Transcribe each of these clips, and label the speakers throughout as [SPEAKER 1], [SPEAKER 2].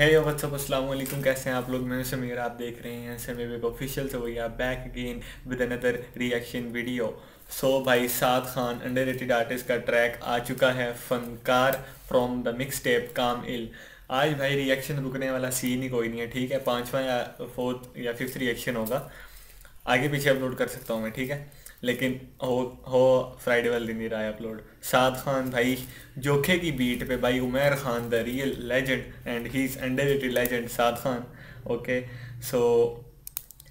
[SPEAKER 1] है व्हाट्सअप अस्सलाम वालेकुम कैसे हैं आप लोग? मैं समीर। आप देख रहे हैं समय ऑफिशियल से वही आप back again with another reaction video so भाई Saad Khan underrated artist का ट्रैक आ चुका है फनकार फ्रॉम द मिक्स टेप काम इल आज भाई रिएक्शन रुकने वाला सीन ही कोई नहीं है, ठीक है? पाँचवा या फोर्थ या फिफ्थ रिएक्शन होगा। आगे पीछे अपलोड कर सकता हूँ मैं, ठीक है? लेकिन हो हो फ्राइडे वाले दिन ही रहा है अपलोड साद खान भाई जोखे की बीट पे भाई Umer Khan the real legend and he is under legend Saad Khan. Okay so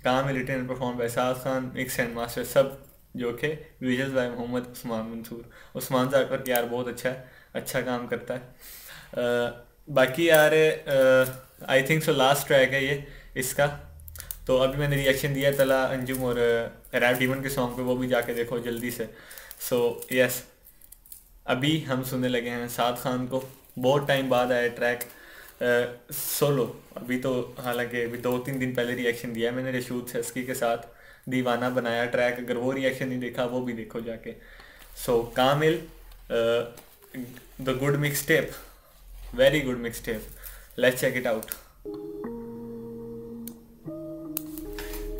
[SPEAKER 1] काम return perform by Saad Khan mix and master सब जोखे विजल्स बाय मोहम्मद उस्मान मंसूर। उस्मान जाकर यार बहुत अच्छा है अच्छा काम करता है। uh, बाकी यार I think so last track है ये इसका। तो अभी मैंने रिएक्शन दिया तला अंजुम और रैप डीमन के सॉन्ग पे वो भी जाके देखो जल्दी से। सो so, यस yes, अभी हम सुनने लगे हैं साद खान को। बहुत टाइम बाद आया ट्रैक सोलो अभी तो हालाँकि अभी दो तीन दिन पहले रिएक्शन दिया मैंने रशूद सेस्की के साथ। दीवाना बनाया ट्रैक अगर वो रिएक्शन नहीं देखा वो भी देखो जाके। So so, Kamil the good mixtape very good mixtape let's check it out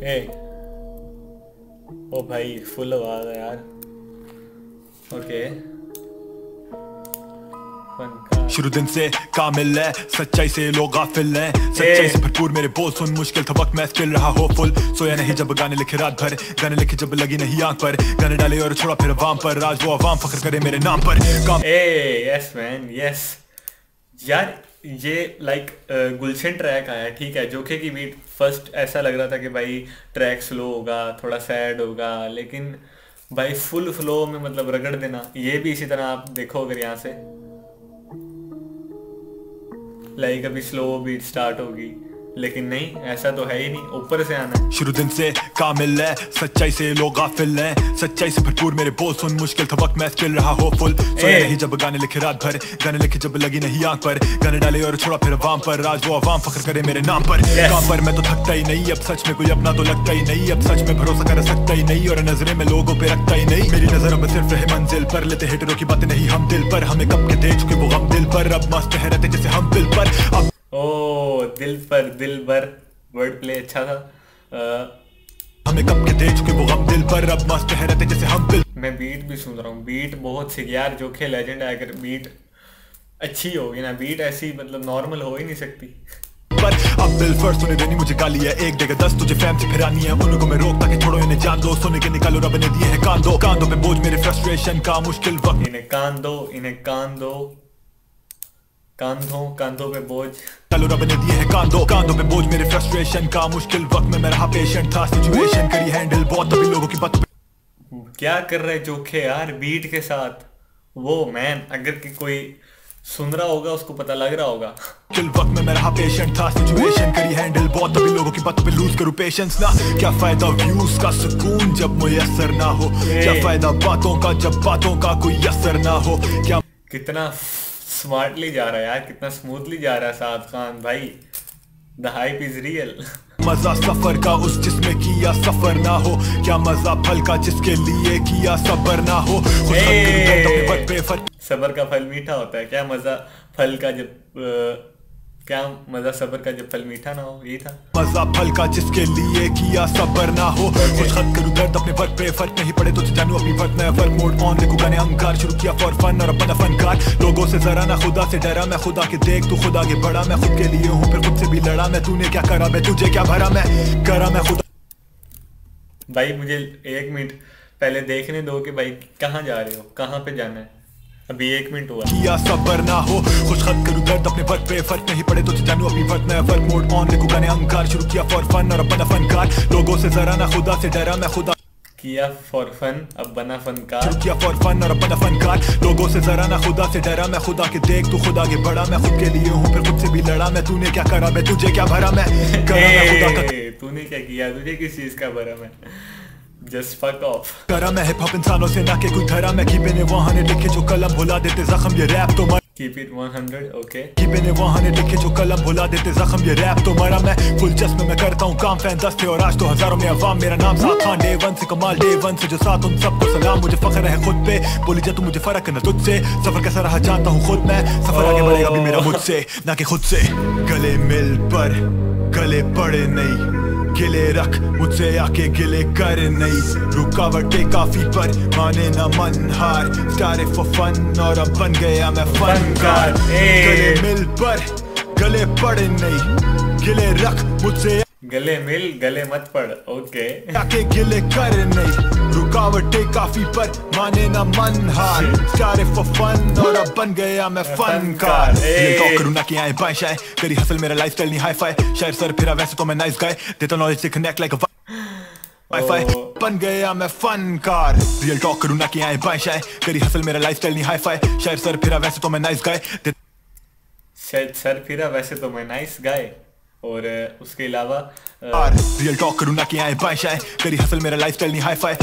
[SPEAKER 1] ए ओ भाई फुल आवाज़ है यार। ओके
[SPEAKER 2] शुरू दिन से कामिल है सच्चाई से लोग गाफिल हैं। सच्चाई से भरपूर मेरे बोल सुन मुश्किल था वक्त मैं स्किल रहा हो फुल सोया नहीं जब गाने लिखे रात भर गाने लिखे जब लगी नहीं आँख पर। गाने डाले और छोड़ा फिर अवाम पर राज वो अवाम फख्र करे मेरे नाम पर।
[SPEAKER 1] काम ए यस मैन यस यार ये लाइक गुलशन ट्रैक आया ठीक है जोखे की बीट फ़र्स्ट ऐसा लग रहा था कि भाई ट्रैक स्लो होगा, थोड़ा सैड होगा, लेकिन भाई फुल फ्लो में मतलब रगड़ देना, ये भी इसी तरह आप देखो अगर यहाँ से। लाइक अभी स्लो बीट स्टार्ट होगी। लेकिन नहीं ऐसा तो है ही नहीं। ऊपर से आना
[SPEAKER 2] शुरू दिन से कामिल है। सच्चाई से लोग गाफिल हैं। सच्चाई से भरपूर मेरे बोल सुन। मुश्किल था वक्त मैं स्किल रहा हो फुल सोया नहीं जब गाने लिखे रात भर। गाने लिखे जब लगी नहीं आँख पर। गाने डाले और छोड़ा फिर अवाम पर। आज वो अवाम फख्र करे मेरे नाम पर। काम पर मैं तो थकता ही नहीं। अब सच में कोई अपना तो लगता ही नहीं। अब सच में भरोसा कर सकता ही नहीं। और नजरे में लोगों पे रखता ही नहीं। मेरी नज़र अब सिर्फ़ रहे मंजिल पर। लेते हेटरों की बातें नहीं हम दिल पर। हमें कब के दे चुके वो हम दिल पर। अब मस्त है रहते जैसे हम दिल पर। अब
[SPEAKER 1] ओ दिल पर दिल भर वर्ड प्ले अच्छा था।
[SPEAKER 2] हमें कब के दे चुके वो हम दिल पर अब मस्त है रहते जैसे हम दिल
[SPEAKER 1] मैं बीट भी सुन रहा हूँ। बीट बहुत सी यार जो खे लेजेंड है अगर बीट अच्छी होगी ना बीट ऐसी मतलब नॉर्मल हो ही नहीं सकती।
[SPEAKER 2] पर अब दिल फ़र्स्ट सुने देनी मुझे गाली है एक जगह दस तुझे फैम से फिरानी है उनको मैं रोकता कि छोड़ो इन्हें जान दो सुन के निकालो रब ने दिए हैं कान दो कान दो पे बोझ मेरे फ्रस्ट्रेशन का मुश्किल वक्त।
[SPEAKER 1] इन्हें कान दो इन्हें कान दो। कांधों कांधों पे बोझ।
[SPEAKER 2] चलो रब ने दिए है कांधों कांधों पे बोझ। मेरे फ्रस्ट्रेशन का मुश्किल वक्त में मैं रहा पेशेंट था सिचुएशन करी हैंडल बहुत तभी लोगों की बात
[SPEAKER 1] क्या कर रहे जोखे यार बीट के साथ। वो मैन अगर कि कोई सुन रहा होगा उसको पता लग रहा होगा।
[SPEAKER 2] किल वक्त में मैं रहा पेशेंट था सिचुएशन करी हैंडल बहुत तभी लोगों की बातों पे लूज करूँ पेशेंस ना। क्या फ़ायदा व्यूज़ का सुकून जब मुयसर ना हो? क्या फ़ायदा बातों का जब बातों का कोई असर ना हो? क्या
[SPEAKER 1] कितना स्मार्टली जा रहा है यार कितना स्मूथली जा रहा है साद खान भाई। द हाइप इज़ रियल
[SPEAKER 2] मज़ा सफ़र का उस जिसमें किया सफ़र ना हो क्या मज़ा फल का जिसके लिए किया सबर ना हो।
[SPEAKER 1] सबर का फल मीठा होता है क्या मज़ा फल का जब क्या मज़ा सबर का जब फल मीठा ना हो? यही था।
[SPEAKER 2] मज़ा फल का जिसके लिए किया सबर ना हो। कुछ खत करूँ दर्द अपने वर्क पे फ़र्क नहीं पड़े तो जानू अपनी वर्क नया वर्क मोड ऑन देखो गाने अहंकार शुरू किया फॉर फन और अपना फनकार। लोगों से जरा ना खुदा से डरा मैं खुदा के देख तू खुदा के बड़ा मैं। खुद के लिए हूँ फिर खुद से भी लड़ा मैं। तूने क्या करा मैं तुझे क्या भरा मैं? करा मैं खुदा।
[SPEAKER 1] भाई मुझे एक मिनट पहले देखने दो कि भाई कहाँ जा रहे हो? कहाँ पे जाना है? अभी एक मिनट हुआ।
[SPEAKER 2] किया सबर ना हो खुश खत करूँ दर्द अपने वर्क पे। फ़र्क नहीं पड़े तो जानू अपनी वर्क नया वर्क मोड ऑन देखो गाने अहंकार शुरू किया फॉर फन और अपना फनकार। लोगों से जरा ना खुदा से डरा मैं खुदा
[SPEAKER 1] किया फॉर फन अब बना फनकार।
[SPEAKER 2] शुरू किया फॉर फन और अपना फनकार। लोगों से जरा ना खुदा से डरा मैं खुदा के देख तू खुदा के बड़ा। मैं खुद के लिए हूँ फिर खुद से भी लड़ा। मैं तूने क्या करा मैं तुझे क्या भरा? मैं करा मैं खुदा का
[SPEAKER 1] तूने क्या किया? तुझे किस चीज़ का भरा मैं? जस्ट फक ऑफ़
[SPEAKER 2] करा मैं हिप हॉप इंसानों से ना के कोई धरा मैं कीपे ने वहाँ लिखे जो कलम भुला देते जख्म ये रैप तो मर
[SPEAKER 1] keep it 100 okay
[SPEAKER 2] keeping it 100 लिखे जो कलम भुला देते जख्म ये रैप तो मरा मैं फुल जस्ट में करता हूँ काम फ़ैन दस थे और आज तो हज़ारों में अवाम मेरा नाम साथ खान डे वन से कमाल डे वन से जो साथ उन सबको सलाम मुझे फख्र है खुद पे बोली जा तू मुझे फ़र्क न तुझसे सफ़र कैसा रहा जानता हूँ खुद मैं सफ़र आगे बढ़ेगा भी मेरा मुझसे ना कि खुद से गले मिल पर गले पड़े नहीं गिले रख मुझसे आके गिले कर। नहीं रुकावटें काफ़ी पर माने न मन हार। स्टारे फॉर फन और अब बन गया मैं फनकार। गले मिल पर गले पड़े नहीं गिले रख मुझसे
[SPEAKER 1] गले मिल गले मत पड़ ओके
[SPEAKER 2] आके गिले कर नहीं। रुकावटें काफ़ी पर माने ना मन हार। स्टारे फॉर फन और अब बन गया मैं फनकार। ये टॉक करूँ ना कि आए बाएँ शाय करी हसल मेरा लाइफस्टाइल नहीं हाई फाई शायर सर फिरा वैसे तो मैं नाइस गाय देता नॉलेज से कनेक्ट लाइक अ वाईफाई बन गया मैं फनकार। रियल टॉक करूँ ना कि आए बाएँ शाय करी हसल मेरा लाइफस्टाइल नहीं हाई फाई शायर सर फिरा वैसे तो मैं नाइस गाय
[SPEAKER 1] शायद सर फिरा वैसे तो मैं नाइस गाय और उसके अलावा
[SPEAKER 2] रियल टॉक करूँ ना कि आए बाएँ शाय। करी हसल मेरा लाइफस्टाइल नहीं हाई फाई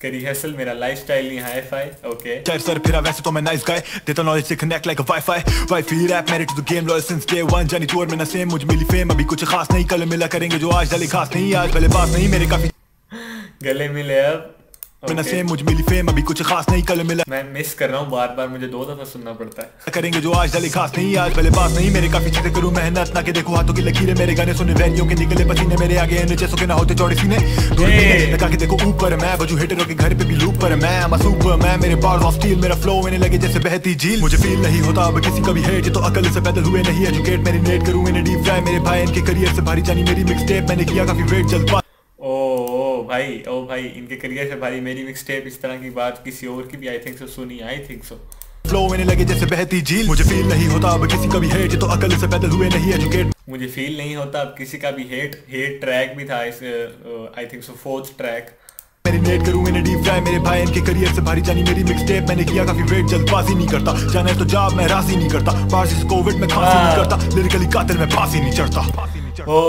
[SPEAKER 1] करी हसल मेरा लाइफस्टाइल नहीं हाई फाई ओके।
[SPEAKER 2] शायर सर फिरा वैसे तो मैं नाइस गाय देता नॉलेज से connect like a wifi wifi rap married to the game loyal since day one जानी टूर में ना सेम मुझे मिली फेम अभी कुछ खास नहीं। कल मिला करेंगे जो आज डाले खास नहीं आज पहले पास नहीं मेरे काफ़ी
[SPEAKER 1] गले मिले अब। Okay.
[SPEAKER 2] सेम मुझे मिली फेम अभी कुछ खास नहीं कल मिला।
[SPEAKER 1] मैं मिस कर रहा हूँ बार बार मुझे दो दफ़ा सुनना पड़ता है।
[SPEAKER 2] करेंगे जो आज डाले खास नहीं आज पहले पास नहीं मेरे काफ़ी चीज़ें करूँ मेहनत ना के देखो हाथों की लकीरें मेरे गाने सुने वैलियों के निकले पसीने मेरे आगे नीचे सो के ना होते चौड़े सीने। लगा के देखो ऊपर मैं बजू हिटरों के घर पे भी लूप पर मैं super मैं मेरे बार्स ऑफ़ स्टील मेरा फ्लो इन्हें लगे जैसे बहती झील। मुझे फील नहीं होता अब किसी का भी हेट तो अकल से पैदल हुए नहीं एजुकेट मेरी नेट करूँ इन्हें डीप फ्राई मेरे भाई इनके करियर से भारी जानी मेरी मिक्स टेप मैंने किया काफ़ी वेट जल्द पा
[SPEAKER 1] भाई ओ भाई इनके करियर से भाई मेरी मिक्स टेप इस तरह की बात किसी और की भी आई थिंक सो सुनी आई थिंक सो
[SPEAKER 2] फ्लो इन्हें लगे जैसे बहती झील। मुझे फील नहीं होता अब किसी का भी हेट तो अकल से पैदल हुए नहीं एजुकेट
[SPEAKER 1] मुझे फील नहीं होता अब किसी का भी हेट हेट ट्रैक भी था इस I think so fourth track
[SPEAKER 2] करूँ डीप फ्राई मेरे भाई इनके करियर से भारी जानी मेरी मिक्स टेप मैंने किया काफ़ी वेट जल्दबाजी नहीं करता। जाना है तो जॉब मैं राज़ी नहीं करता। पास इस कोविड में खांसी नहीं करता। लिरिकली कातिल में फांसी नहीं चढ़ता।
[SPEAKER 1] ओ।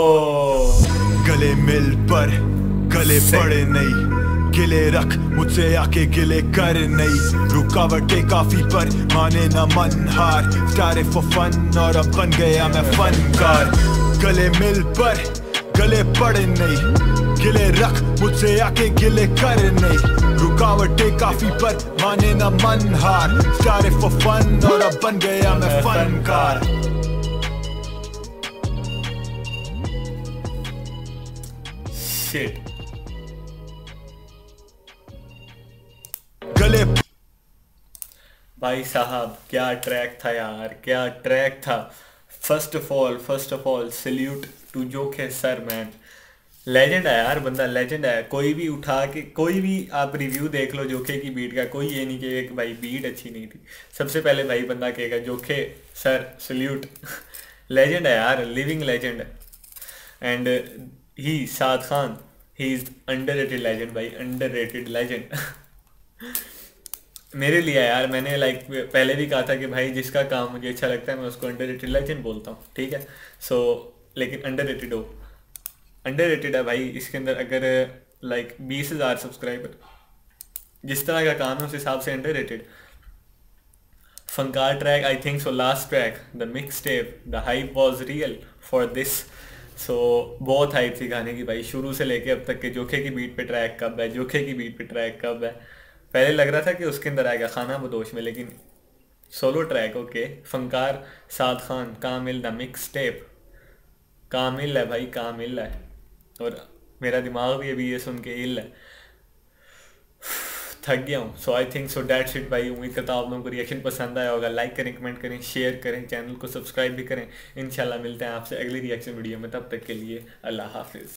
[SPEAKER 2] गले मिल पर गले पड़े नहीं। गिले रख मुझसे आके गिले कर नहीं। रुकावटें काफ़ी पर माने ना मन हार स्टारे फॉर फन और अब बन गया मैं फनकार गले मिल पर गले पड़े नहीं। गिले रख मुझसे आके गिले कर नहीं। रुकावटें काफ़ी पर माने ना मन हार स्टारे फॉर फन और अब बन गया मैं फनकार
[SPEAKER 1] शिट
[SPEAKER 2] गले
[SPEAKER 1] भाई साहब, क्या ट्रैक था यार, क्या ट्रैक था। First of all first of all salute to Jokhay sir man legend है यार बंदा लेजेंड है। कोई भी उठा के, कोई भी आप रिव्यू देख लो जोखे की बीट का, कोई ये नहीं कहेगा कि भाई बीट अच्छी नहीं थी। सबसे पहले भाई बंदा कहेगा जोखे सर सल्यूट लेजेंड है यार living legend and he Saad Khan he is underrated legend भाई अंडर रेटेड लेजेंड मेरे लिए यार, मैंने लाइक पहले भी कहा था कि भाई जिसका काम मुझे अच्छा लगता है, मैं उसको अंडर रेटेड लेजेंड बोलता हूँ, ठीक है? सो लेकिन अंडर रेटेड हो। अंडर रेटेड है भाई, इसके अंदर अगर लाइक बीस हज़ार सब्सक्राइबर जिस तरह का काम है उस हिसाब से underrated Funkaar track I think so last track the mixtape the hype was real for this so बहुत हाइप थी गाने की भाई, शुरू से लेके अब तक के, जोखे की बीट पे ट्रैक कब है, जोखे की बीट पे ट्रैक कब है। पहले लग रहा था कि उसके अंदर आएगा खाना बदोश में, लेकिन solo track okay Funkaar Saad Khan Kamil the mixtape Kamil है भाई कामिल है। और मेरा दिमाग भी अभी ये सुन के इल है। थक गया हूँ। So I think so that shit भाई। उम्मीद करता हूँ आप लोगों को रिएक्शन पसंद आया होगा। लाइक करें कमेंट करें शेयर करें चैनल को सब्सक्राइब भी करें। इंशाल्लाह मिलते हैं आपसे अगली रिएक्शन वीडियो में। तब तक के लिए अल्लाह हाफिज़।